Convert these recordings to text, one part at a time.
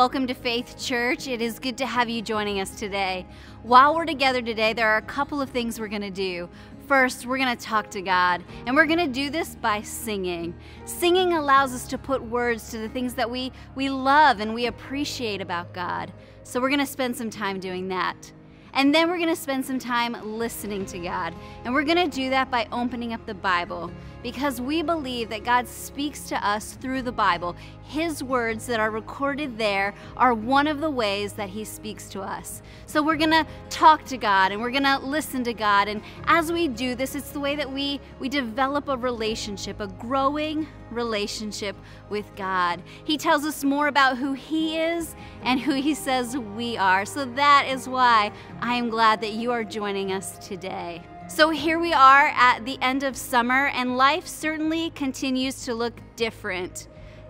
Welcome to Faith Church. It is good to have you joining us today. While we're together today, there are a couple of things we're going to do. First, we're going to talk to God, and we're going to do this by singing. Singing allows us to put words to the things that we, we love and we appreciate about God. So, we're going to spend some time doing that. And then we're going to spend some time listening to God. And we're going to do that by opening up the Bible because we believe that God speaks to us through the Bible. His words that are recorded there are one of the ways that He speaks to us. So we're going to talk to God and we're going to listen to God. And as we do this, it's the way that we, we develop a relationship, a growing relationship with God. He tells us more about who He is and who He says we are. So that is why I am glad that you are joining us today. So here we are at the end of summer, and life certainly continues to look different,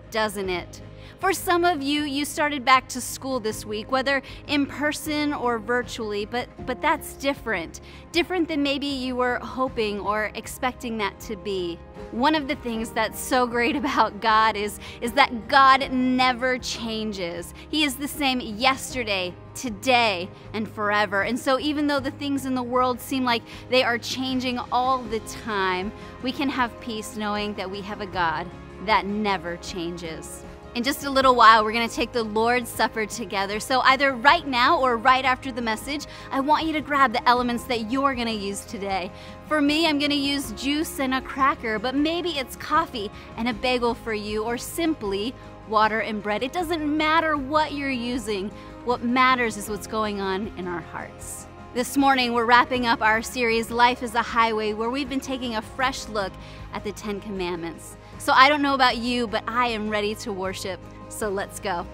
doesn't it? For some of you, you started back to school this week, whether in person or virtually, but, but that's different. Different than maybe you were hoping or expecting that to be. One of the things that's so great about God is, is that God never changes. He is the same yesterday, today, and forever. And so, even though the things in the world seem like they are changing all the time, we can have peace knowing that we have a God that never changes. In just a little while, we're going to take the Lord's Supper together. So, either right now or right after the message, I want you to grab the elements that you're going to use today. For me, I'm going to use juice and a cracker, but maybe it's coffee and a bagel for you, or simply water and bread. It doesn't matter what you're using, what matters is what's going on in our hearts. This morning, we're wrapping up our series, Life is a Highway, where we've been taking a fresh look at the Ten Commandments. So I don't know about you, but I am ready to worship. So let's go.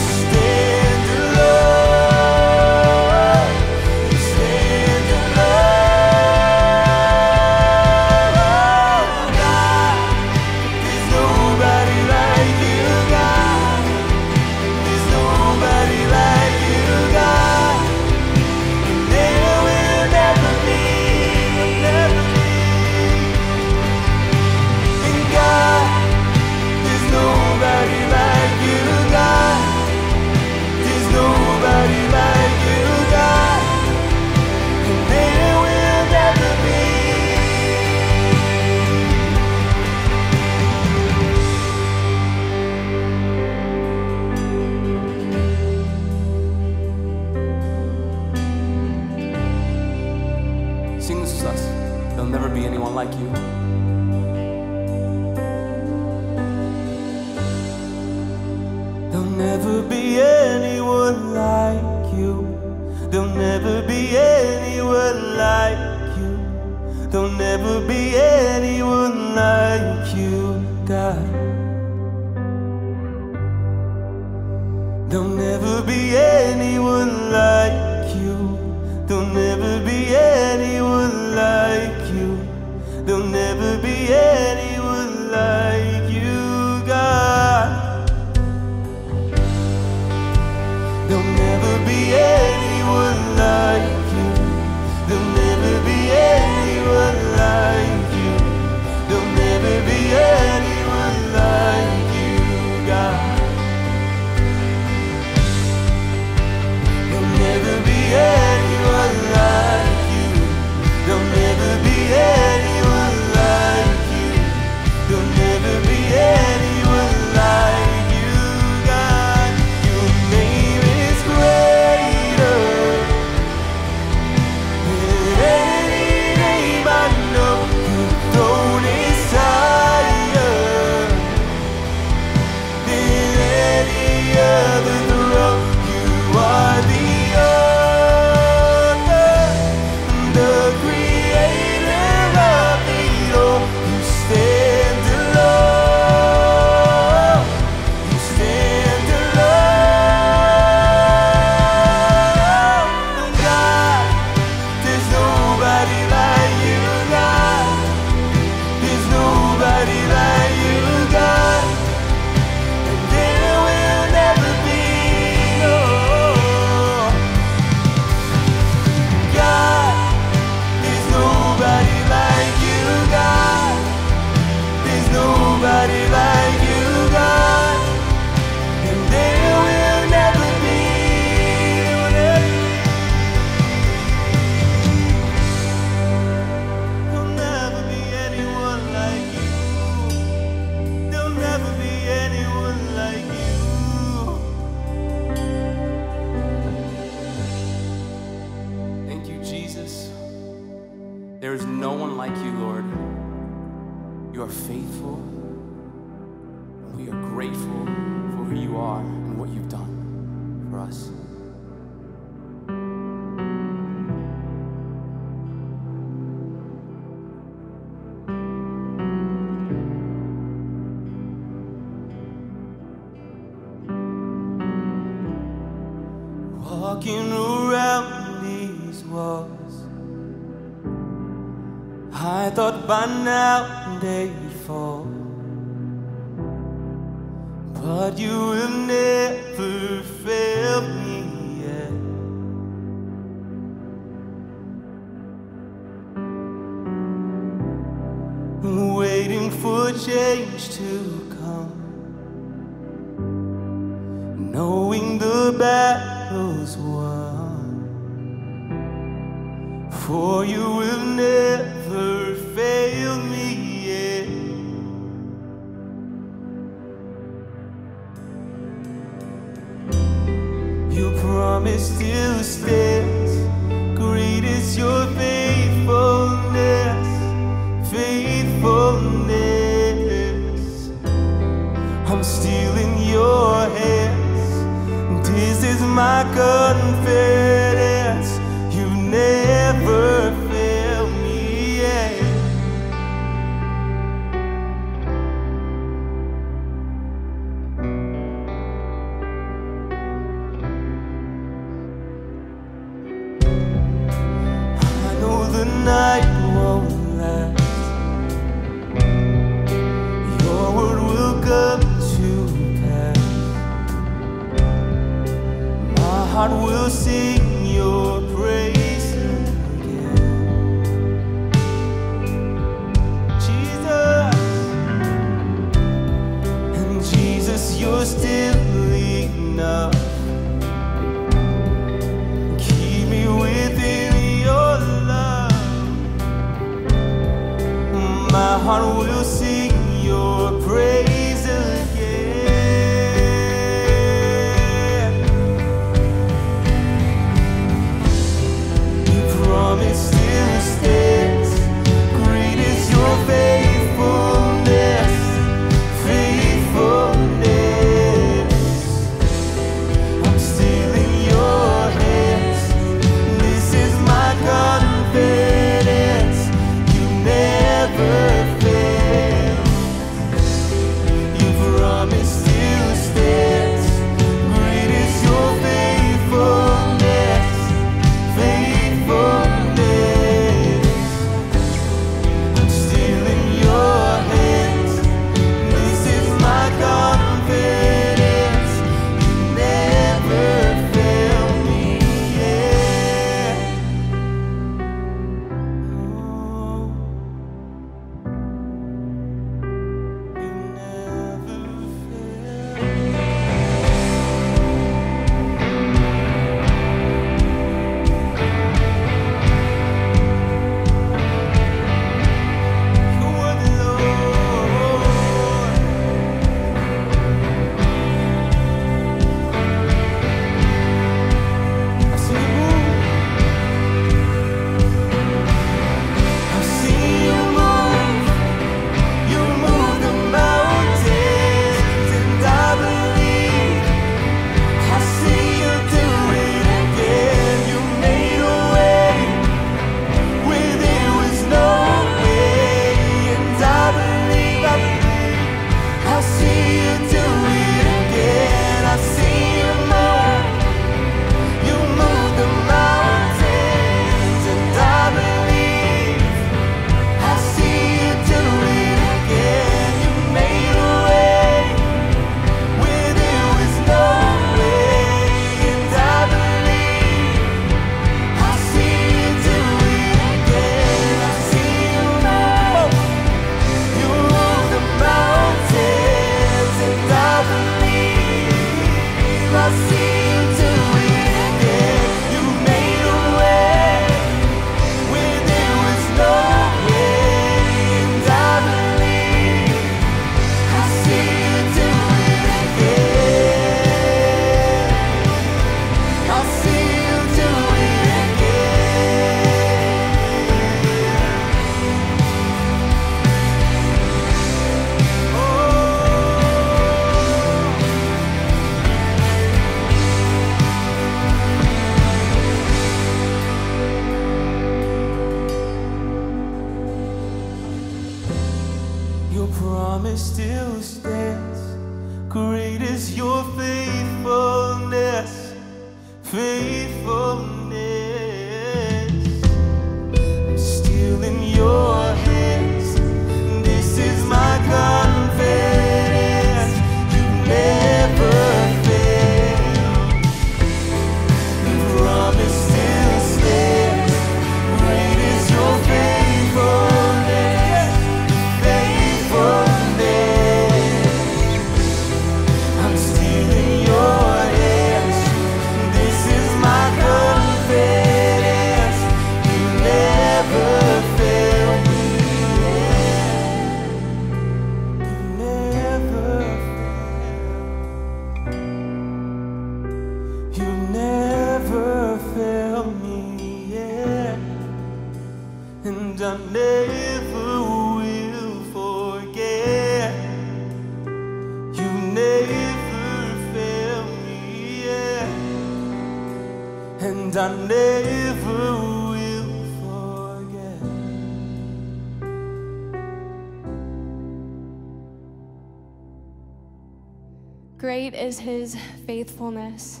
Is his faithfulness.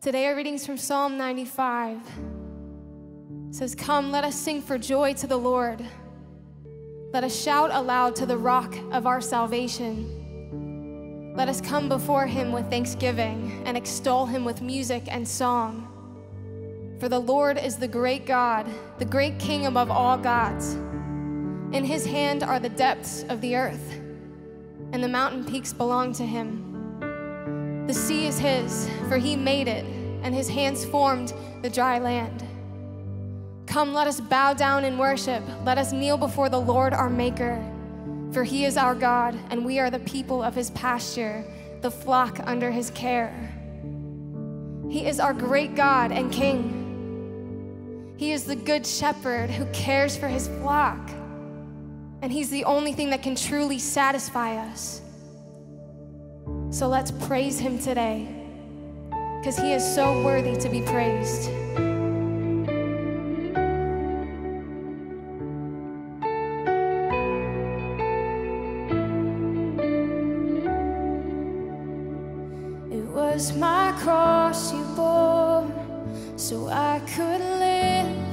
Today, our readings from Psalm 95 It says, Come, let us sing for joy to the Lord. Let us shout aloud to the rock of our salvation. Let us come before him with thanksgiving and extol him with music and song. For the Lord is the great God, the great King above all gods. In his hand are the depths of the earth and the mountain peaks belong to him. The sea is his, for he made it, and his hands formed the dry land. Come, let us bow down and worship. Let us kneel before the Lord our Maker. For he is our God, and we are the people of his pasture, the flock under his care. He is our great God and King. He is the good shepherd who cares for his flock and He's the only thing that can truly satisfy us. So let's praise Him today, because He is so worthy to be praised. It was my cross you bore, so I could live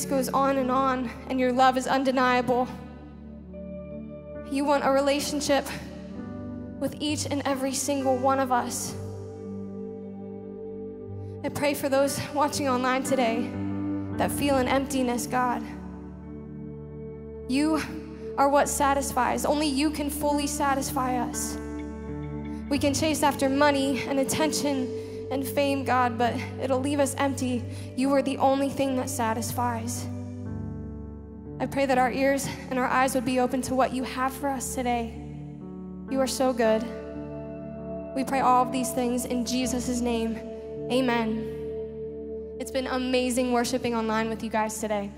grace goes on and on, and your love is undeniable. You want a relationship with each and every single one of us. I pray for those watching online today that feel an emptiness, God. You are what satisfies. Only you can fully satisfy us. We can chase after money and attention and fame, God, but it'll leave us empty. You are the only thing that satisfies. I pray that our ears and our eyes would be open to what you have for us today. You are so good. We pray all of these things in Jesus' name. Amen. It's been amazing worshiping online with you guys today.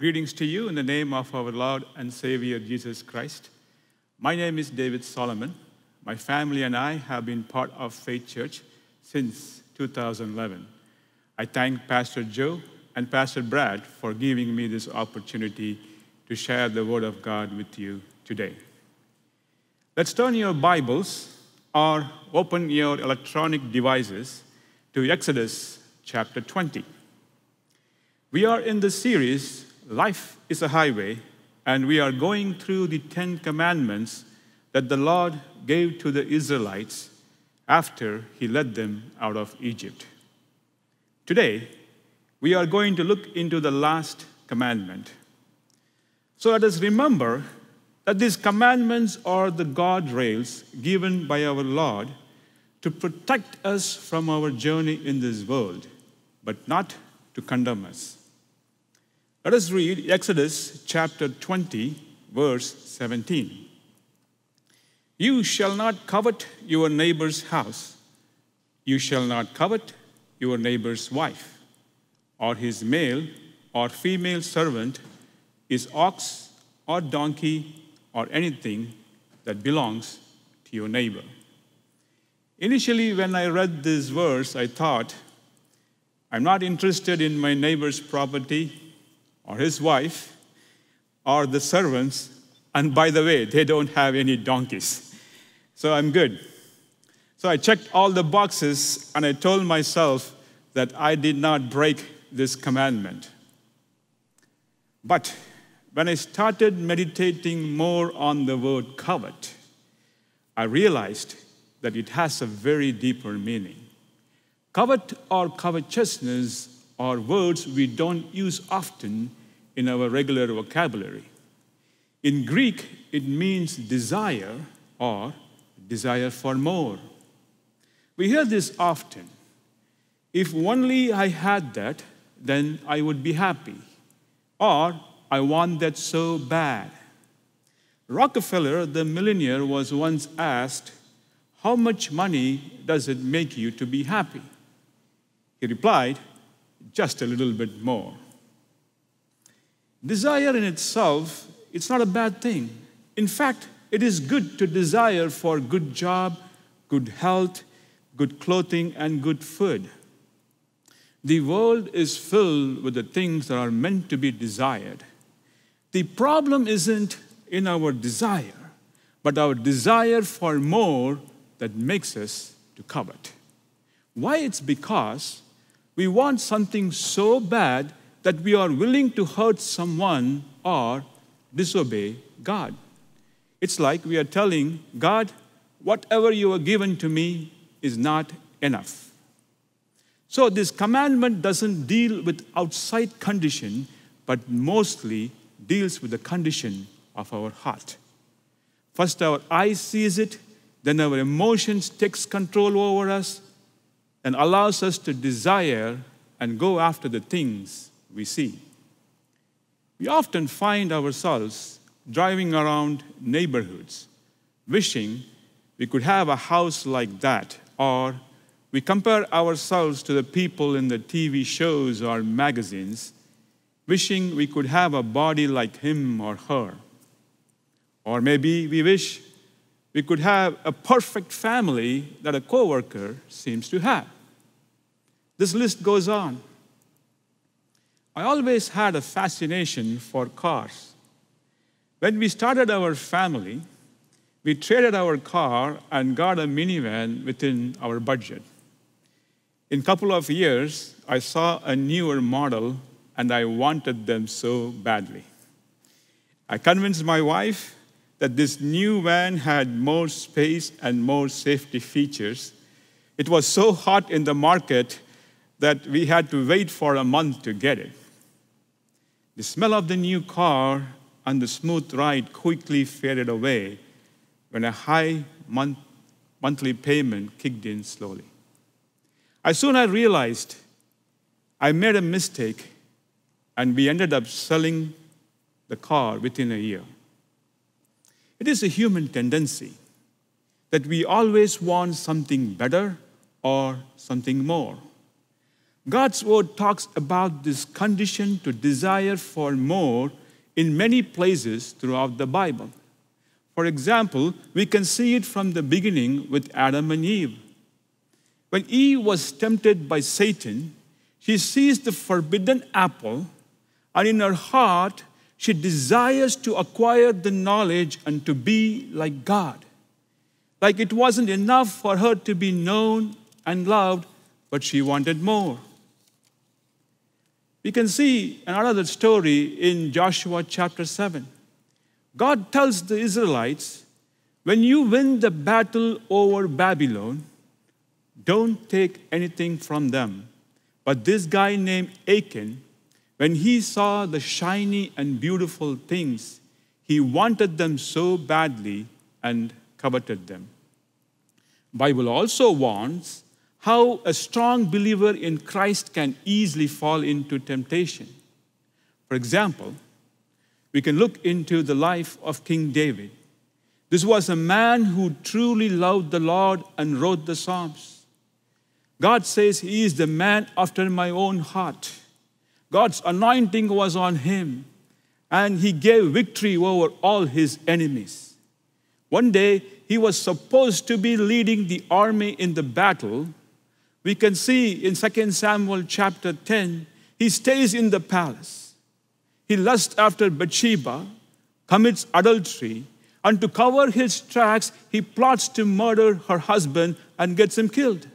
Greetings to you in the name of our Lord and Savior Jesus Christ. My name is David Solomon. My family and I have been part of Faith Church since 2011. I thank Pastor Joe and Pastor Brad for giving me this opportunity to share the Word of God with you today. Let's turn your Bibles or open your electronic devices to Exodus chapter 20. We are in the series, Life is a Highway, and we are going through the Ten Commandments that the Lord gave to the Israelites after He led them out of Egypt. Today, we are going to look into the last commandment. So let us remember that these commandments are the guardrails given by our Lord to protect us from our journey in this world, but not to condemn us. Let us read Exodus chapter 20, verse 17. You shall not covet your neighbor's house. You shall not covet your neighbor's wife, or his male or female servant, his ox or donkey, or anything that belongs to your neighbor. Initially, when I read this verse, I thought, I'm not interested in my neighbor's property or his wife or the servants. And by the way, they don't have any donkeys. So I'm good. So I checked all the boxes and I told myself that I did not break this commandment. But when I started meditating more on the word covet, I realized that it has a very deeper meaning. Covet or covetousness are words we don't use often in our regular vocabulary. In Greek, it means desire or desire for more. We hear this often. If only I had that, then I would be happy. Or I want that so bad. Rockefeller, the millionaire, was once asked, How much money does it make you to be happy? He replied, Just a little bit more. Desire in itself, it's not a bad thing. In fact, it is good to desire for good job, good health, good clothing, and good food. The world is filled with the things that are meant to be desired. The problem isn't in our desire, but our desire for more that makes us to covet. Why? It's because we want something so bad that we are willing to hurt someone or disobey God. It's like we are telling God, whatever you have given to me is not enough. So this commandment doesn't deal with outside condition, but mostly deals with the condition of our heart. First, our eye sees it, then our emotions takes control over us and allows us to desire and go after the things we see. We often find ourselves driving around neighborhoods wishing we could have a house like that, or we compare ourselves to the people in the TV shows or magazines, wishing we could have a body like him or her. Or maybe we wish we could have a perfect family that a coworker seems to have. This list goes on. I always had a fascination for cars. When we started our family, we traded our car and got a minivan within our budget. In a couple of years, I saw a newer model and I wanted them so badly. I convinced my wife that this new van had more space and more safety features. It was so hot in the market that we had to wait for a month to get it. The smell of the new car and the smooth ride quickly faded away when a high month, monthly payment kicked in slowly. As soon as I realized I made a mistake and we ended up selling the car within a year. It is a human tendency that we always want something better or something more. God's word talks about this condition to desire for more in many places throughout the Bible. For example, we can see it from the beginning with Adam and Eve. When Eve was tempted by Satan, she sees the forbidden apple, and in her heart, she desires to acquire the knowledge and to be like God. Like it wasn't enough for her to be known and loved, but she wanted more. We can see another story in Joshua chapter 7. God tells the Israelites, when you win the battle over Babylon, don't take anything from them. But this guy named Achan, when he saw the shiny and beautiful things, he wanted them so badly and coveted them. Bible also warns how a strong believer in Christ can easily fall into temptation. For example, we can look into the life of King David. This was a man who truly loved the Lord and wrote the Psalms. God says he is the man after my own heart. God's anointing was on him, and he gave victory over all his enemies. One day, he was supposed to be leading the army in the battle, we can see in 2 Samuel chapter 10, he stays in the palace. He lusts after Bathsheba, commits adultery, and to cover his tracks, he plots to murder her husband and gets him killed.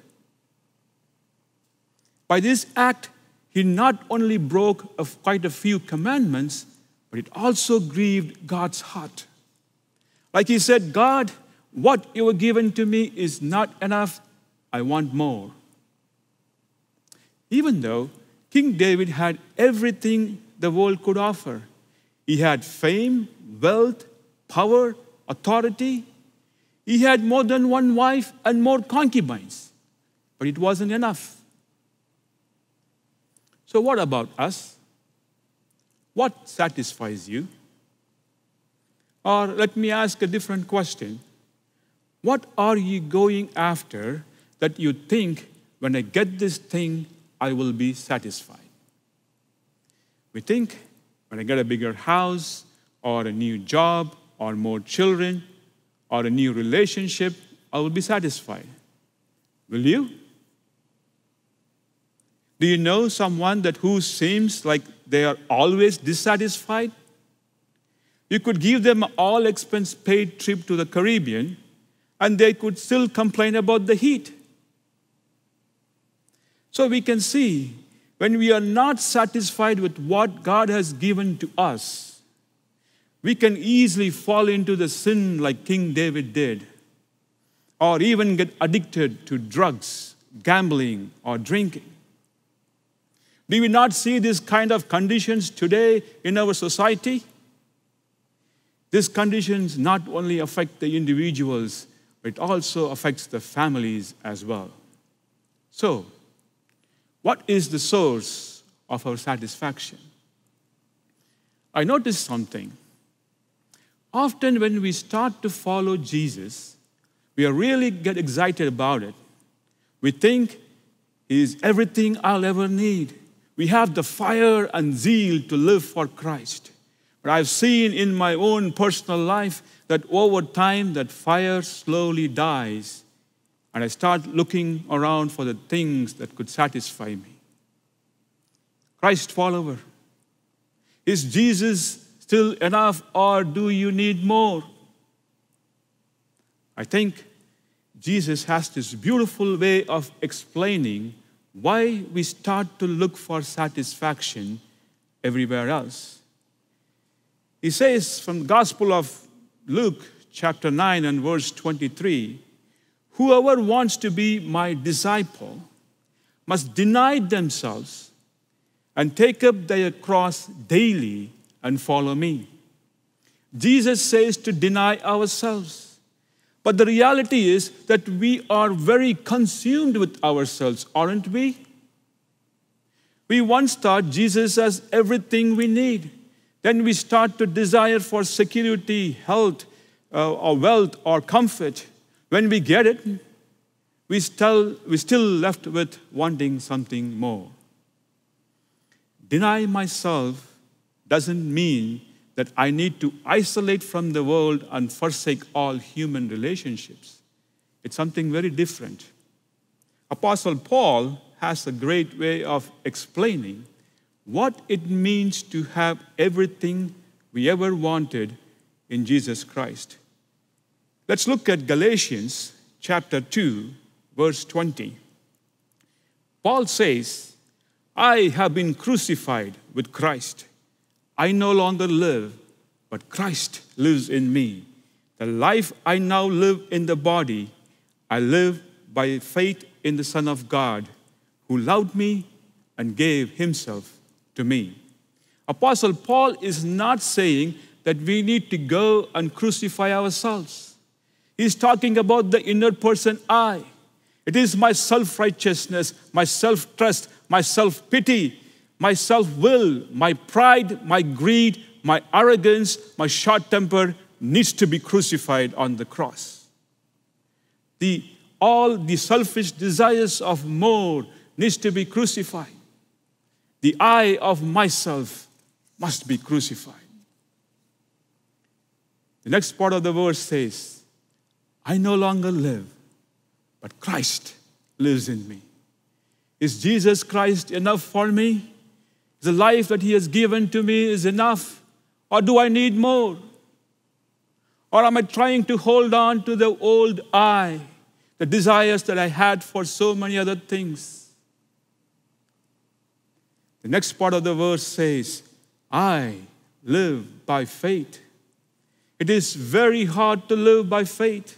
By this act, he not only broke quite a few commandments, but it also grieved God's heart. Like he said, God, what you were given to me is not enough. I want more even though King David had everything the world could offer. He had fame, wealth, power, authority. He had more than one wife and more concubines, but it wasn't enough. So, what about us? What satisfies you? Or let me ask a different question What are you going after that you think when I get this thing, I will be satisfied. We think when I get a bigger house or a new job or more children or a new relationship, I will be satisfied. Will you? Do you know someone that who seems like they are always dissatisfied? You could give them all expense paid trip to the Caribbean and they could still complain about the heat. So we can see when we are not satisfied with what God has given to us, we can easily fall into the sin like King David did, or even get addicted to drugs, gambling, or drinking. Do we not see this kind of conditions today in our society? These conditions not only affect the individuals, but it also affects the families as well. So, what is the source of our satisfaction? I noticed something. Often, when we start to follow Jesus, we really get excited about it. We think He is everything I'll ever need. We have the fire and zeal to live for Christ. But I've seen in my own personal life that over time that fire slowly dies and I start looking around for the things that could satisfy me. Christ follower, is Jesus still enough or do you need more? I think Jesus has this beautiful way of explaining why we start to look for satisfaction everywhere else. He says from the Gospel of Luke, chapter 9 and verse 23 Whoever wants to be my disciple must deny themselves and take up their cross daily and follow me. Jesus says to deny ourselves. But the reality is that we are very consumed with ourselves, aren't we? We once thought Jesus as everything we need. Then we start to desire for security, health, uh, or wealth, or comfort. When we get it, we still, we're still left with wanting something more. Deny myself doesn't mean that I need to isolate from the world and forsake all human relationships. It's something very different. Apostle Paul has a great way of explaining what it means to have everything we ever wanted in Jesus Christ. Let's look at Galatians chapter 2, verse 20. Paul says, I have been crucified with Christ. I no longer live, but Christ lives in me. The life I now live in the body, I live by faith in the Son of God, who loved me and gave himself to me. Apostle Paul is not saying that we need to go and crucify ourselves. He's talking about the inner person I. It is my self righteousness, my self trust, my self pity, my self will, my pride, my greed, my arrogance, my short temper needs to be crucified on the cross. The, all the selfish desires of more needs to be crucified. The I of myself must be crucified. The next part of the verse says, I no longer live, but Christ lives in me. Is Jesus Christ enough for me? The life that He has given to me is enough? Or do I need more? Or am I trying to hold on to the old I, the desires that I had for so many other things? The next part of the verse says, I live by faith. It is very hard to live by faith.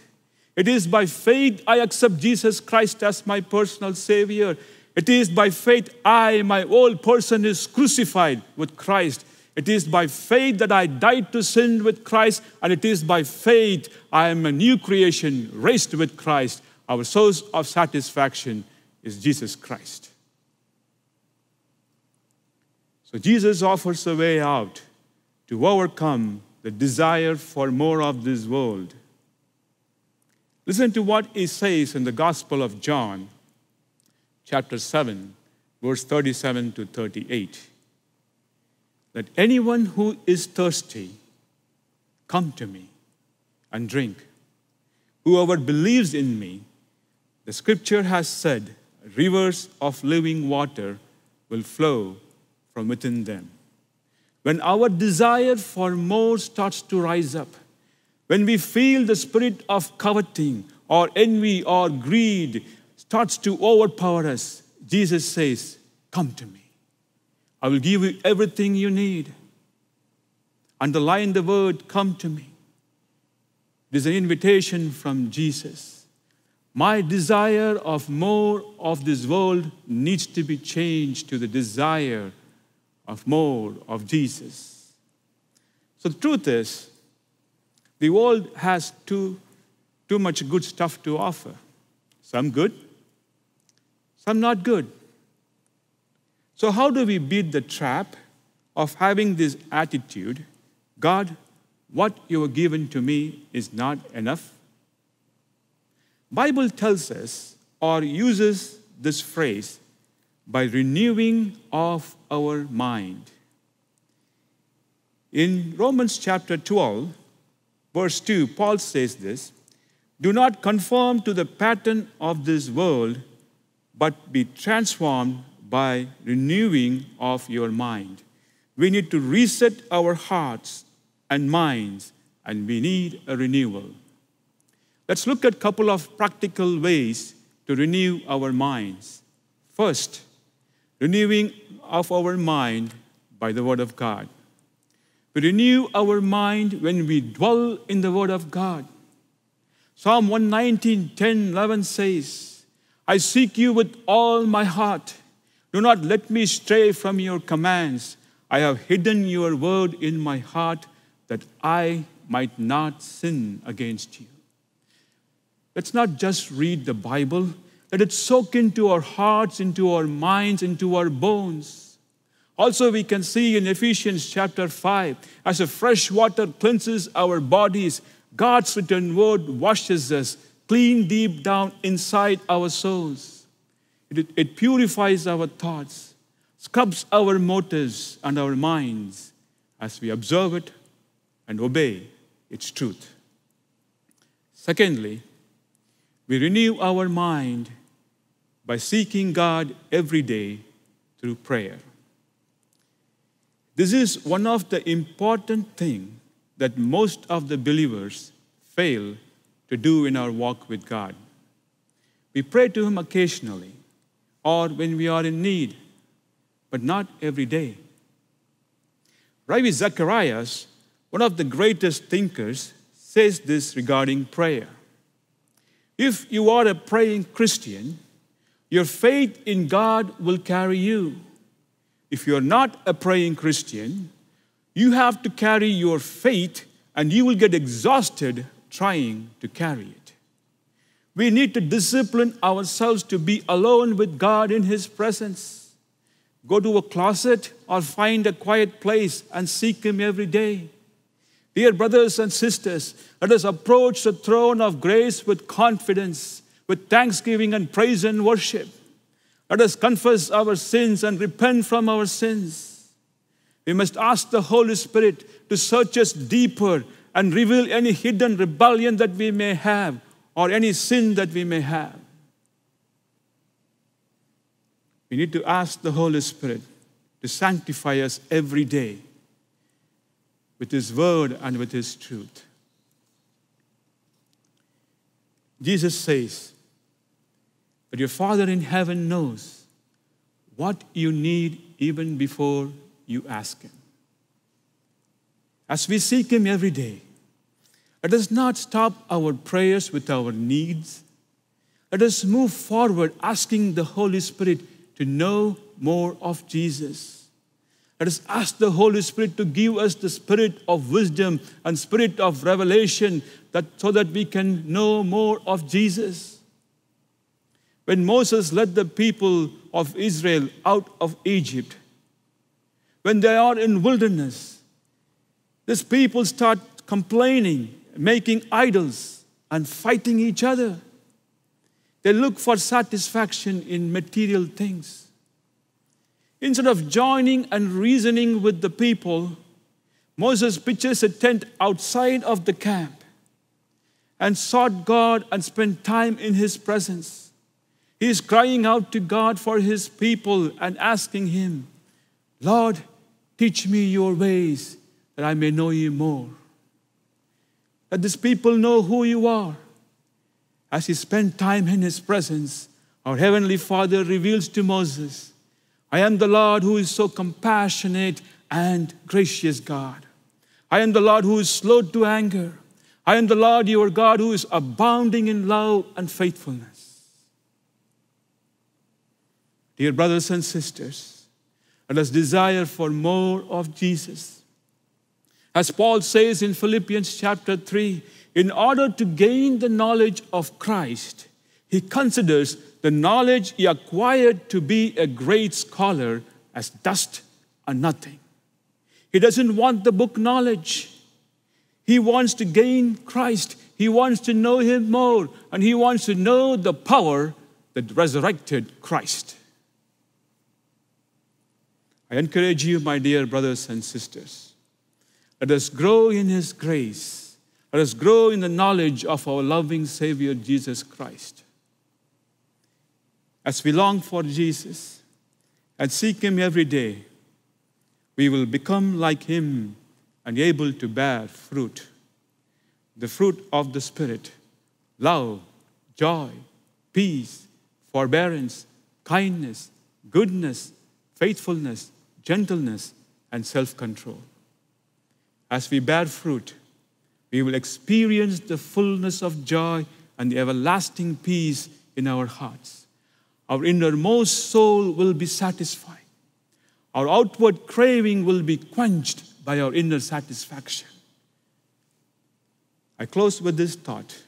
It is by faith I accept Jesus Christ as my personal Savior. It is by faith I, my old person, is crucified with Christ. It is by faith that I died to sin with Christ, and it is by faith I am a new creation raised with Christ. Our source of satisfaction is Jesus Christ. So Jesus offers a way out to overcome the desire for more of this world. Listen to what he says in the Gospel of John, chapter 7, verse 37 to 38. That anyone who is thirsty, come to me and drink. Whoever believes in me, the scripture has said, rivers of living water will flow from within them. When our desire for more starts to rise up, when we feel the spirit of coveting or envy or greed starts to overpower us, Jesus says, Come to me. I will give you everything you need. Underline the word, come to me. There's an invitation from Jesus. My desire of more of this world needs to be changed to the desire of more of Jesus. So the truth is, the world has two too much good stuff to offer. Some good, some not good. So, how do we beat the trap of having this attitude God, what you have given to me is not enough? Bible tells us or uses this phrase by renewing of our mind. In Romans chapter 12, verse 2, Paul says this Do not conform to the pattern of this world, but be transformed by renewing of your mind. We need to reset our hearts and minds, and we need a renewal. Let's look at a couple of practical ways to renew our minds. First, renewing of our mind by the Word of God. Renew our mind when we dwell in the Word of God. Psalm 119, 10, 11 says, I seek you with all my heart. Do not let me stray from your commands. I have hidden your word in my heart that I might not sin against you. Let's not just read the Bible, let it soak into our hearts, into our minds, into our bones. Also, we can see in Ephesians chapter 5, as a fresh water cleanses our bodies, God's written word washes us clean deep down inside our souls. It, it purifies our thoughts, scrubs our motives and our minds as we observe it and obey its truth. Secondly, we renew our mind by seeking God every day through prayer. This is one of the important things that most of the believers fail to do in our walk with God. We pray to Him occasionally or when we are in need, but not every day. Ravi Zacharias, one of the greatest thinkers, says this regarding prayer. If you are a praying Christian, your faith in God will carry you. If you're not a praying Christian, you have to carry your faith and you will get exhausted trying to carry it. We need to discipline ourselves to be alone with God in His presence. Go to a closet or find a quiet place and seek Him every day. Dear brothers and sisters, let us approach the throne of grace with confidence, with thanksgiving and praise and worship. Let us confess our sins and repent from our sins. We must ask the Holy Spirit to search us deeper and reveal any hidden rebellion that we may have or any sin that we may have. We need to ask the Holy Spirit to sanctify us every day with His word and with His truth. Jesus says that your Father in heaven knows what you need even before you ask Him. As we seek Him every day, let us not stop our prayers with our needs. Let us move forward asking the Holy Spirit to know more of Jesus. Let us ask the Holy Spirit to give us the spirit of wisdom and spirit of revelation that, so that we can know more of Jesus. When Moses led the people of Israel out of Egypt, when they are in wilderness, these people start complaining, making idols, and fighting each other. They look for satisfaction in material things. Instead of joining and reasoning with the people, Moses pitches a tent outside of the camp and sought God and spent time in his presence. He is crying out to God for his people and asking him, Lord, teach me your ways that I may know you more. Let these people know who you are. As he spent time in his presence, our Heavenly Father reveals to Moses, I am the Lord who is so compassionate and gracious God. I am the Lord who is slow to anger. I am the Lord your God who is abounding in love and faithfulness. Dear brothers and sisters, let us desire for more of Jesus. As Paul says in Philippians chapter 3, in order to gain the knowledge of Christ, he considers the knowledge he acquired to be a great scholar as dust and nothing. He doesn't want the book knowledge. He wants to gain Christ. He wants to know Him more. And he wants to know the power that resurrected Christ. I encourage you, my dear brothers and sisters, let us grow in His grace. Let us grow in the knowledge of our loving Savior, Jesus Christ. As we long for Jesus and seek Him every day, we will become like Him and able to bear fruit. The fruit of the Spirit love, joy, peace, forbearance, kindness, goodness, faithfulness, gentleness, and self control. As we bear fruit, we will experience the fullness of joy and the everlasting peace in our hearts. Our innermost soul will be satisfied. Our outward craving will be quenched by our inner satisfaction. I close with this thought.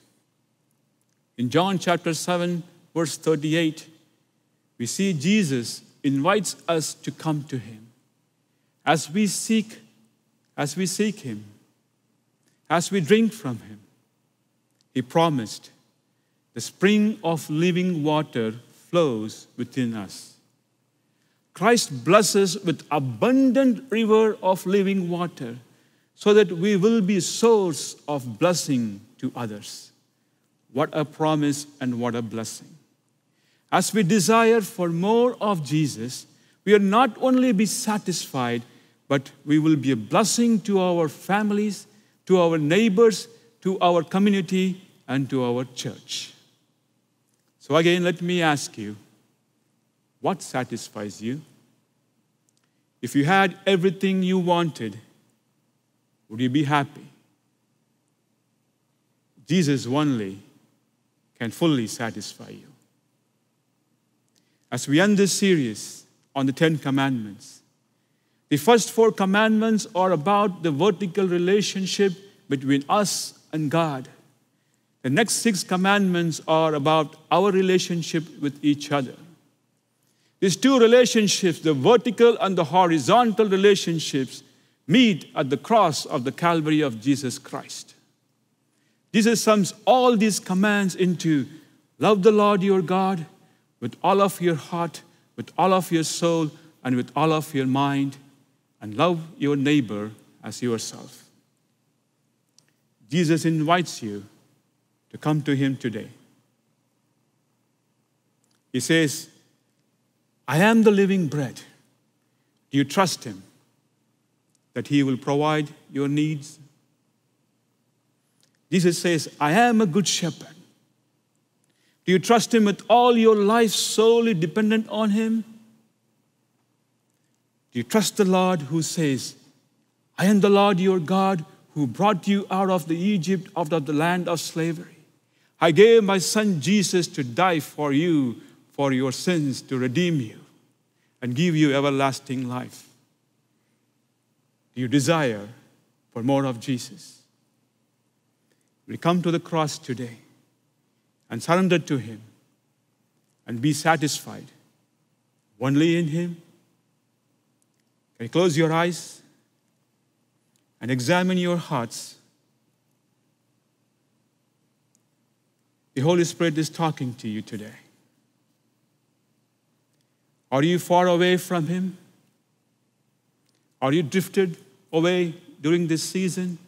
In John chapter 7, verse 38, we see Jesus invites us to come to him. As we seek, as we seek him, as we drink from him, he promised the spring of living water flows within us. Christ blesses with abundant river of living water so that we will be source of blessing to others. What a promise and what a blessing. As we desire for more of Jesus, we will not only be satisfied, but we will be a blessing to our families, to our neighbors, to our community, and to our church. So, again, let me ask you what satisfies you? If you had everything you wanted, would you be happy? Jesus only can fully satisfy you. As we end this series on the Ten Commandments, the first four commandments are about the vertical relationship between us and God. The next six commandments are about our relationship with each other. These two relationships, the vertical and the horizontal relationships, meet at the cross of the Calvary of Jesus Christ. Jesus sums all these commands into love the Lord your God with all of your heart, with all of your soul, and with all of your mind, and love your neighbor as yourself. Jesus invites you to come to him today. He says, I am the living bread. Do you trust him that he will provide your needs? Jesus says, I am a good shepherd. Do you trust him with all your life solely dependent on him? Do you trust the Lord who says, I am the Lord your God who brought you out of the Egypt, out of the land of slavery? I gave my son Jesus to die for you, for your sins, to redeem you and give you everlasting life. Do you desire for more of Jesus? We come to the cross today and surrender to Him and be satisfied only in Him. Can you close your eyes and examine your hearts? The Holy Spirit is talking to you today. Are you far away from Him? Are you drifted away during this season?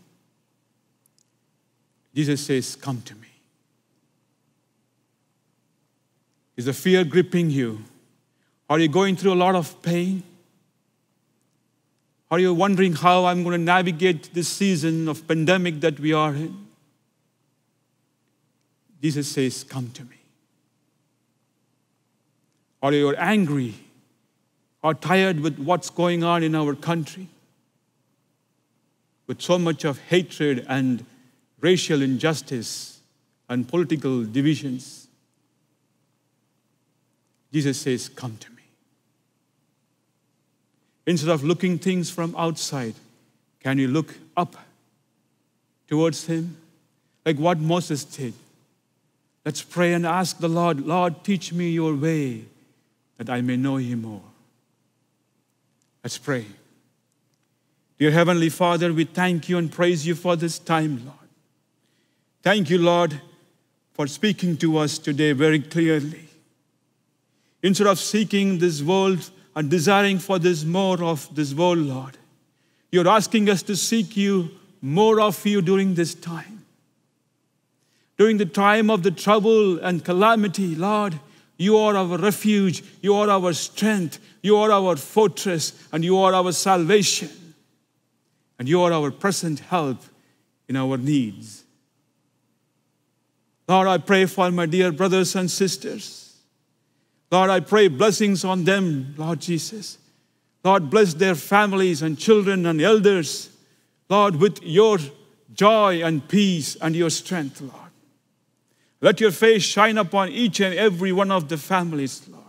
Jesus says, Come to me. Is the fear gripping you? Are you going through a lot of pain? Are you wondering how I'm going to navigate this season of pandemic that we are in? Jesus says, Come to me. Are you angry or tired with what's going on in our country? With so much of hatred and racial injustice and political divisions. Jesus says, Come to me. Instead of looking things from outside, can you look up towards Him, like what Moses did. Let's pray and ask the Lord, Lord, teach me your way that I may know you more. Let's pray. Dear Heavenly Father, we thank you and praise you for this time, Lord. Thank you, Lord, for speaking to us today very clearly. Instead of seeking this world and desiring for this more of this world, Lord, you're asking us to seek you more of you during this time. During the time of the trouble and calamity, Lord, you are our refuge, you are our strength, you are our fortress, and you are our salvation. And you are our present help in our needs. Lord, I pray for my dear brothers and sisters. Lord, I pray blessings on them, Lord Jesus. Lord, bless their families and children and elders. Lord, with your joy and peace and your strength, Lord. Let your face shine upon each and every one of the families, Lord.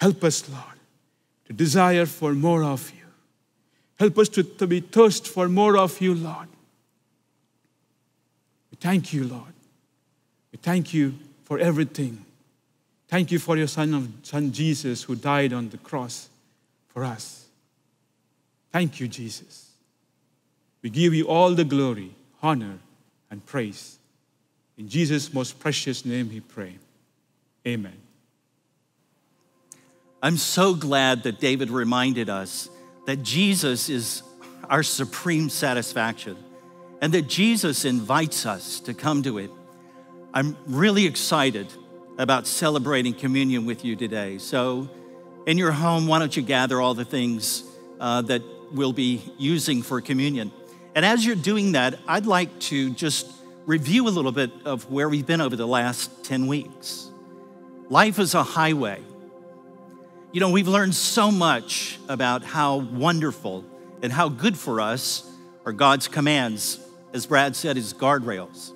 Help us, Lord, to desire for more of you. Help us to, to be thirst for more of you, Lord. We thank you, Lord. We thank you for everything. Thank you for your son, son Jesus who died on the cross for us. Thank you, Jesus. We give you all the glory, honor, and praise. In Jesus' most precious name we pray. Amen. I'm so glad that David reminded us that Jesus is our supreme satisfaction and that Jesus invites us to come to it. I'm really excited about celebrating communion with you today. So, in your home, why don't you gather all the things uh, that we'll be using for communion? And as you're doing that, I'd like to just review a little bit of where we've been over the last 10 weeks. Life is a highway. You know, we've learned so much about how wonderful and how good for us are God's commands, as Brad said, his guardrails.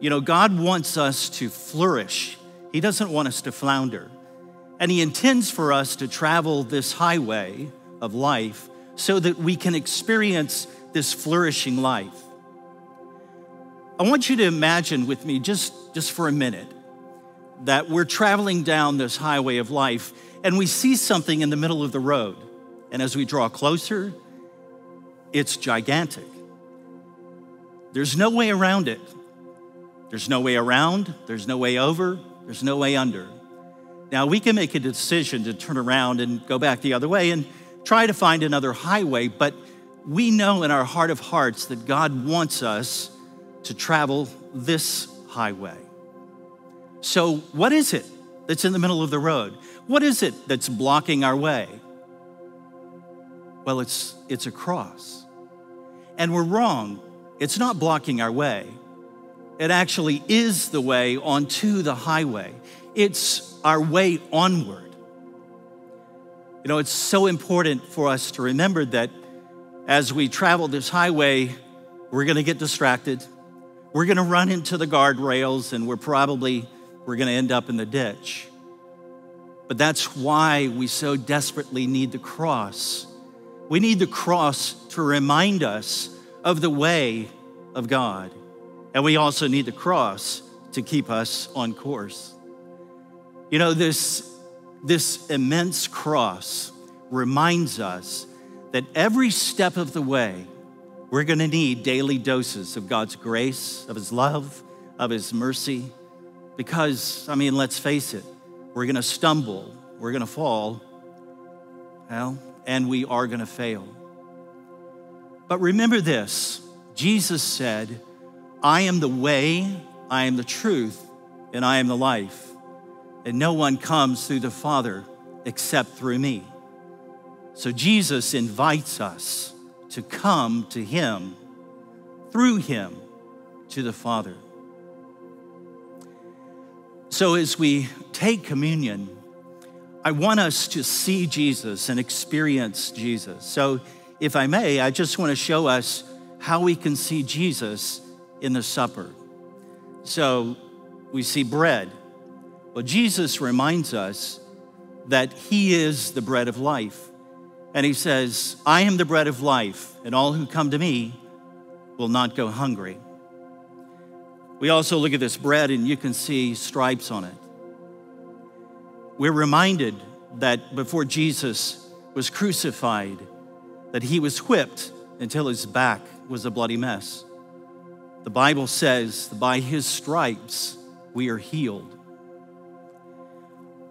You know, God wants us to flourish, He doesn't want us to flounder. And He intends for us to travel this highway of life so that we can experience this flourishing life. I want you to imagine with me just, just for a minute that we're traveling down this highway of life and we see something in the middle of the road. And as we draw closer, it's gigantic. There's no way around it. There's no way around, there's no way over, there's no way under. Now, we can make a decision to turn around and go back the other way and try to find another highway, but we know in our heart of hearts that God wants us to travel this highway. So, what is it that's in the middle of the road? What is it that's blocking our way? Well, it's, it's a cross. And we're wrong. It's not blocking our way. It actually is the way onto the highway. It's our way onward. You know, it's so important for us to remember that as we travel this highway, we're going to get distracted. We're going to run into the guardrails and we're probably we're going to end up in the ditch. But that's why we so desperately need the cross. We need the cross to remind us of the way of God. And we also need the cross to keep us on course. You know, this, this immense cross reminds us that every step of the way, we're to need daily doses of God's grace, of His love, of His mercy. Because, I mean, let's face it, we're to stumble, we're to fall, well, and we are to fail. But remember this Jesus said, I am the way, I am the truth, and I am the life. And no one comes through the Father except through me. So Jesus invites us to come to Him, through Him, to the Father. So as we take communion, I want us to see Jesus and experience Jesus. So, if I may, I just want to show us how we can see Jesus in the supper. So, we see bread. Well, Jesus reminds us that He is the bread of life. And he says, I am the bread of life, and all who come to me will not go hungry. We also look at this bread, and you can see stripes on it. We're reminded that before Jesus was crucified, that he was whipped until his back was a bloody mess. The Bible says, by his stripes we are healed.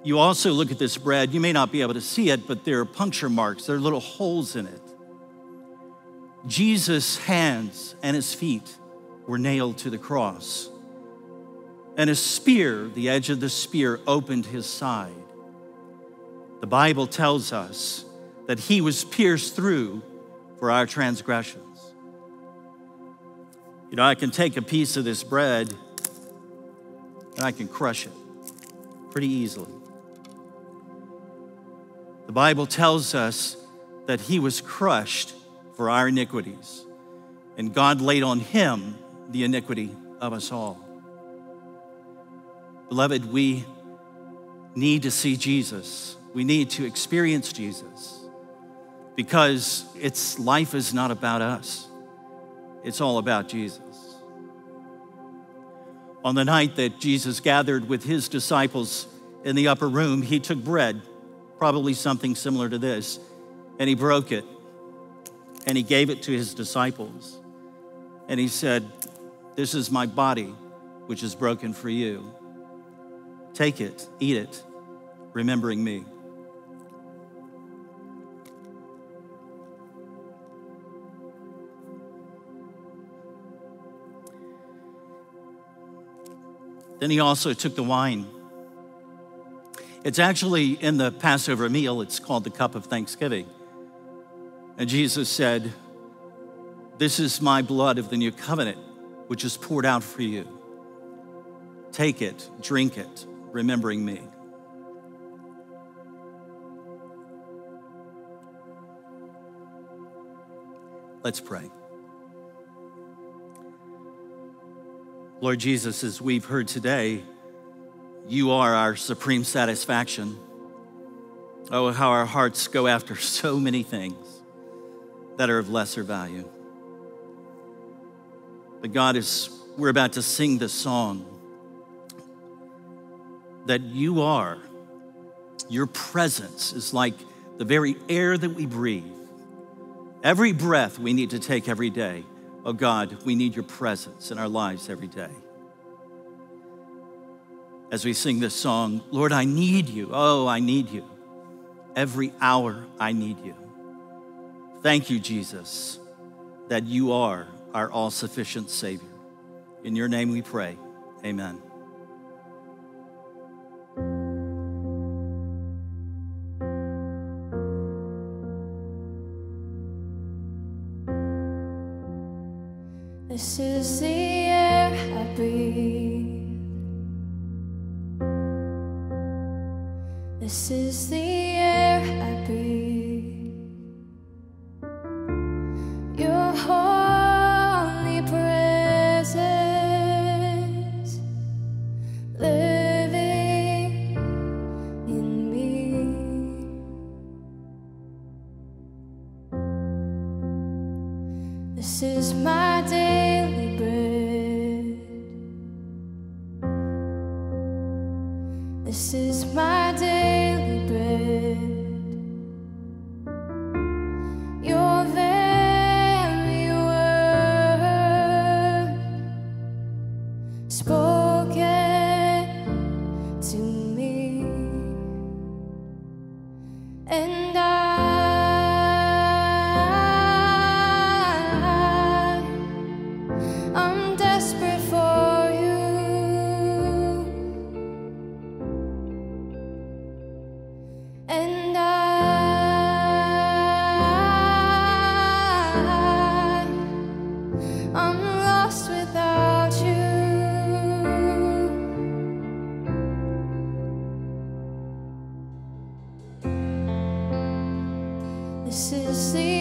You also look at this bread, you may not be able to see it, but there are puncture marks, there are little holes in it. Jesus' hands and his feet were nailed to the cross. And a spear, the edge of the spear, opened his side. The Bible tells us that he was pierced through for our transgressions. You know, I can take a piece of this bread and I can crush it pretty easily. The Bible tells us that he was crushed for our iniquities, and God laid on him the iniquity of us all. Beloved, we need to see Jesus. We need to experience Jesus because it's life is not about us. It's all about Jesus. On the night that Jesus gathered with his disciples in the upper room, he took bread, probably something similar to this, and he broke it and he gave it to his disciples. And he said, This is my body, which is broken for you. Take it, eat it, remembering me. Then he also took the wine. It's actually in the Passover meal, it's called the cup of thanksgiving. And Jesus said, This is my blood of the new covenant, which is poured out for you. Take it, drink it, remembering me. Let's pray. Lord Jesus, as we've heard today, you are our supreme satisfaction. Oh, how our hearts go after so many things that are of lesser value. But God, as we're about to sing this song, that you are, your presence is like the very air that we breathe. Every breath we need to take every day. Oh God, we need your presence in our lives every day. As we sing this song, Lord, I need you. Oh, I need you. Every hour I need you. Thank you, Jesus, that you are our all sufficient Savior. In your name we pray. Amen. This is the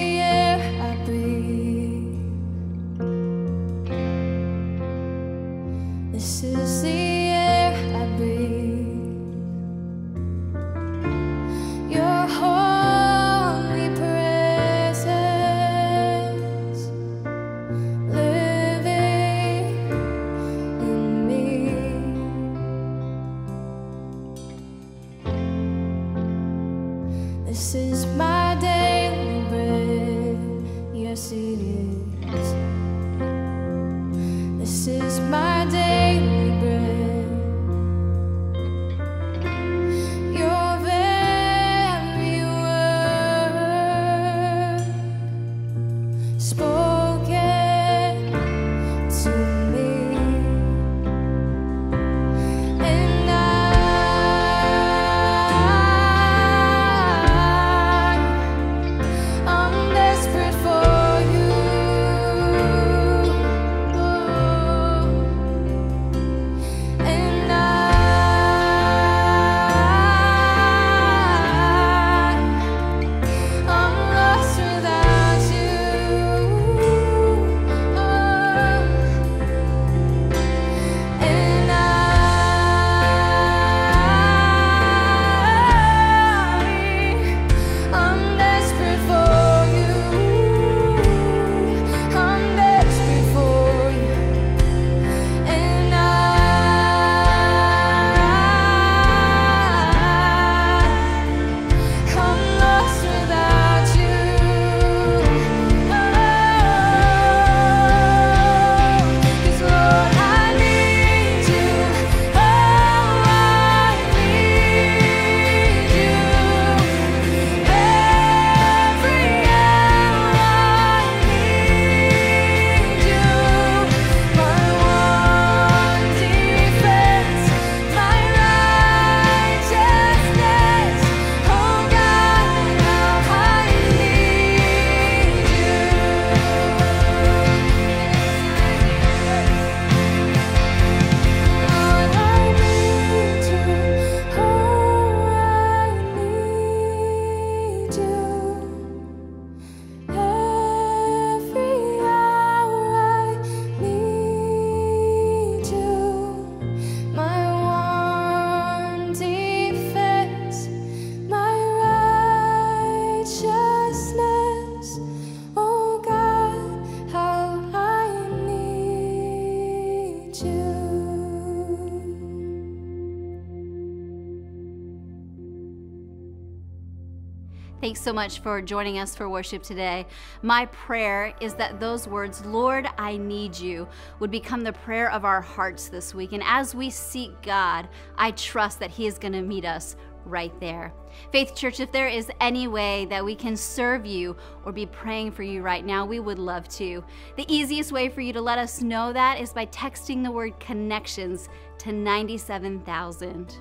much for joining us for worship today. My prayer is that those words, Lord, I need you, would become the prayer of our hearts this week. And as we seek God, I trust that He is going to meet us right there. Faith Church, if there is any way that we can serve you or be praying for you right now, we would love to. The easiest way for you to let us know that is by texting the word connections to 97,000.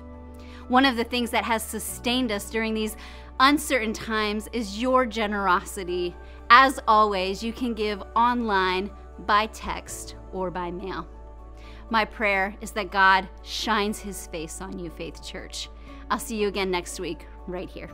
One of the things that has sustained us during these uncertain times is your generosity. As always, you can give online, by text, or by mail. My prayer is that God shines his face on you, Faith Church. I'll see you again next week, right here.